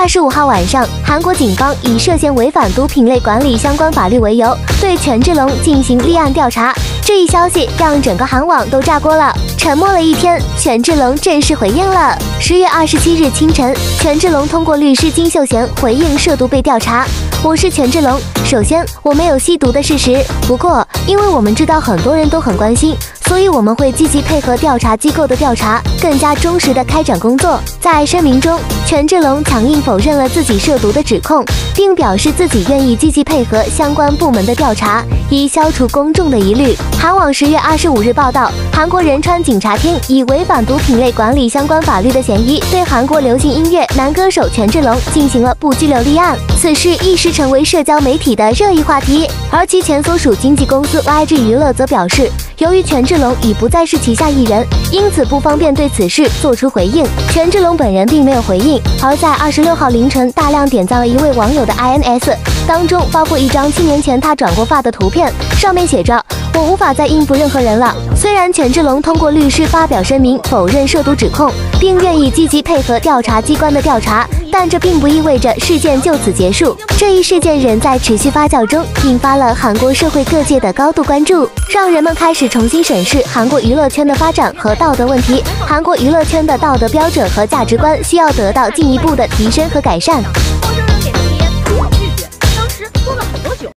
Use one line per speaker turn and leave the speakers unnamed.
二十五号晚上，韩国警方以涉嫌违反毒品类管理相关法律为由，对权志龙进行立案调查。这一消息让整个韩网都炸锅了。沉默了一天，权志龙正式回应了。十月二十七日清晨，权志龙通过律师金秀贤回应涉毒被调查。我是权志龙，首先我没有吸毒的事实，不过因为我们知道很多人都很关心。所以我们会积极配合调查机构的调查，更加忠实的开展工作。在声明中，权志龙强硬否认了自己涉毒的指控，并表示自己愿意积极配合相关部门的调查，以消除公众的疑虑。韩网十月二十五日报道，韩国仁川警察厅以违反毒品类管理相关法律的嫌疑，对韩国流行音乐男歌手权志龙进行了不拘留立案。此事一时成为社交媒体的热议话题，而其前所属经纪公司 YG 娱乐则表示。由于权志龙已不再是旗下艺人，因此不方便对此事做出回应。权志龙本人并没有回应，而在二十六号凌晨大量点赞了一位网友的 INS，当中包括一张七年前他转过发的图片，上面写着。我无法再应付任何人了。虽然权志龙通过律师发表声明否认涉毒指控，并愿意积极配合调查机关的调查，但这并不意味着事件就此结束。这一事件仍在持续发酵中，引发了韩国社会各界的高度关注，让人们开始重新审视韩国娱乐圈的发展和道德问题。韩国娱乐圈的道德标准和价值观需要得到进一步的提升和改善。